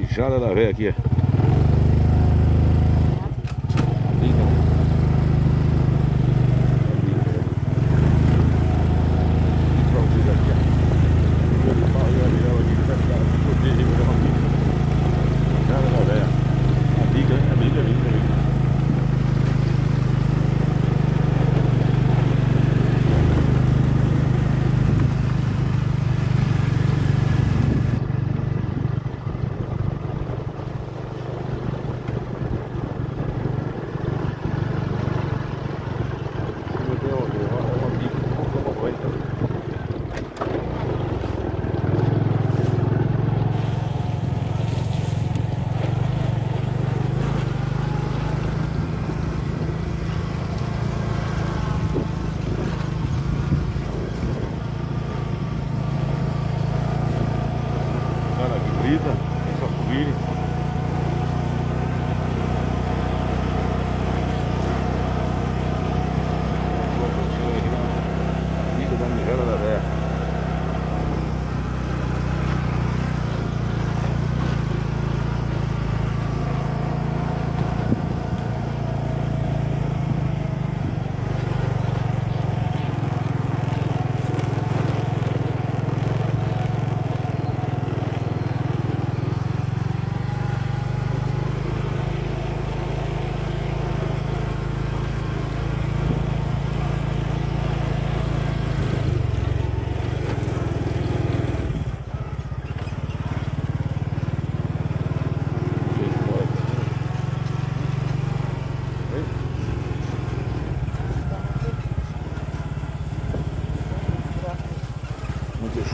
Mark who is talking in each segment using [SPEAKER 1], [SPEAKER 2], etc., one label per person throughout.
[SPEAKER 1] Mijada da velha aqui, ó.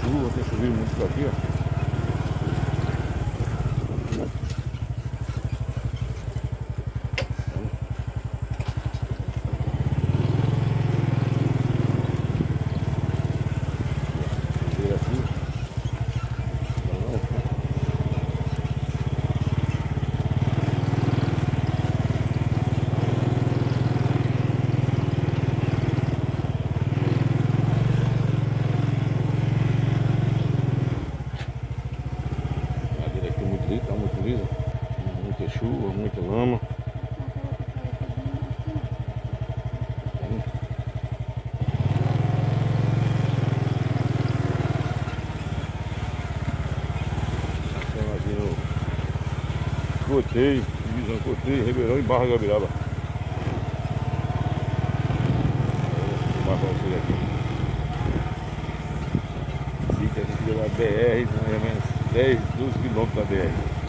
[SPEAKER 1] chuva, tem chovido muito aqui, ó. Cotei, divisão Cotei, Ribeirão e Barra Gabiraba. Vou pra vocês aqui. Fica aqui pela BR, mais ou menos 10, 12 quilômetros da BR.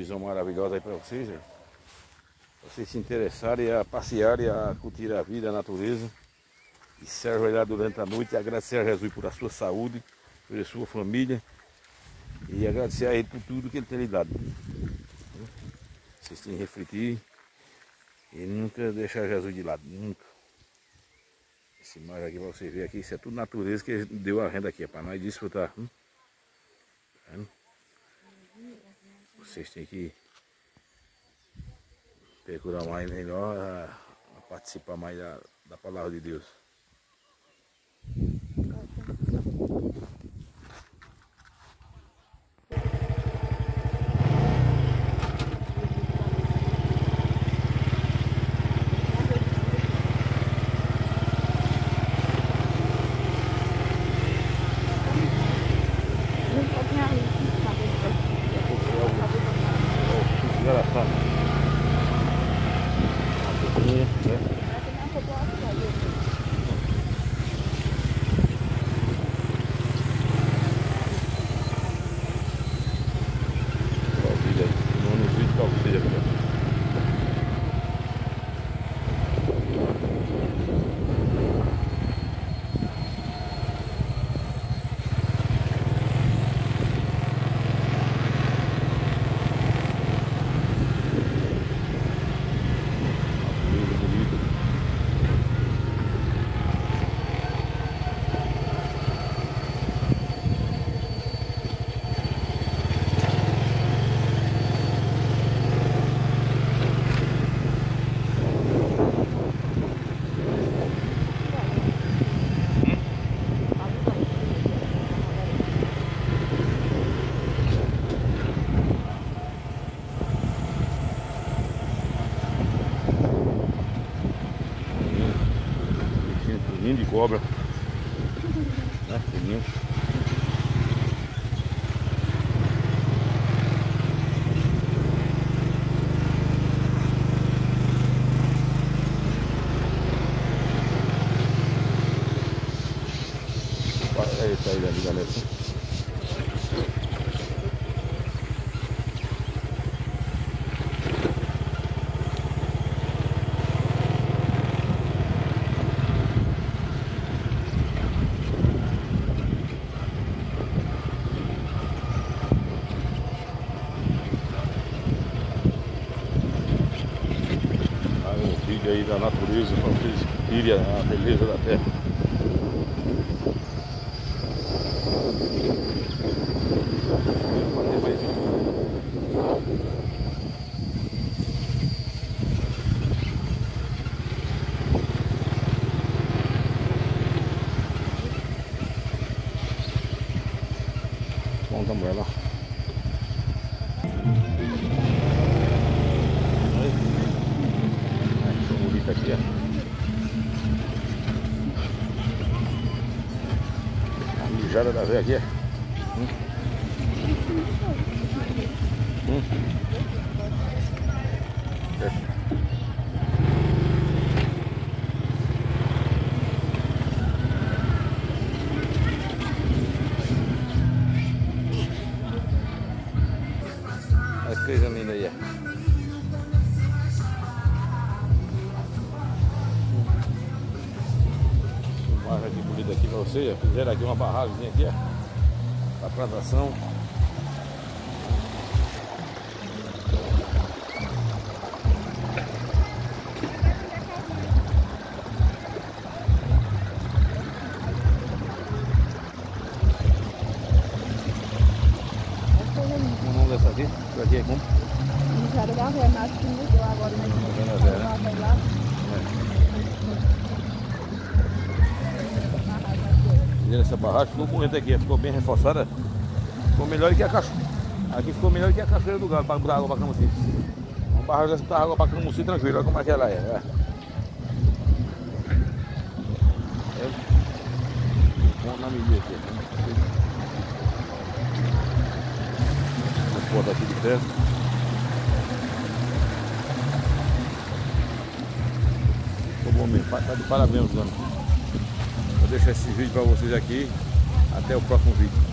[SPEAKER 1] Visão maravilhosa aí para vocês. Né? Vocês se interessarem a passear e a curtir a vida, a natureza. E se ajoelhar durante a noite e agradecer a Jesus por a sua saúde, pela sua família. E agradecer a Ele por tudo que Ele tem lhe dado. Vocês têm que refletir e nunca deixar Jesus de lado, nunca. Esse mar aqui você ver aqui, isso é tudo natureza que deu a renda aqui, é para nós desfrutar. Hum? Vocês têm que procurar mais melhor a, a participar mais da, da palavra de Deus. de cobra. Aí da natureza para vocês virem a beleza da terra. Vamos dar uma olhada lá. A mijada da velha aqui, ó. Hum. Hum. Vocês, fizeram aqui uma barragemzinha aqui, ó, pra plantação. O nome dessa aqui? Isso aqui é como?
[SPEAKER 2] Miséria da Ré, mas que mudou agora, né?
[SPEAKER 1] Miséria da Ré, né?
[SPEAKER 2] Lá, lá, lá.
[SPEAKER 1] Fizeram essa barragem, ficou bonita aqui, ficou bem reforçada. Ficou melhor que a cachoeira. Aqui ficou melhor que a cachoeira do galo, para botar água para Camusim. Uma barragem dessa água para Camusim tranquilo, olha como é que ela é. é. é. Bom na medida aqui. Vou botar aqui de perto. Ficou bom mesmo, tá de parabéns, dona. Deixar esse vídeo para vocês aqui. Até o próximo vídeo.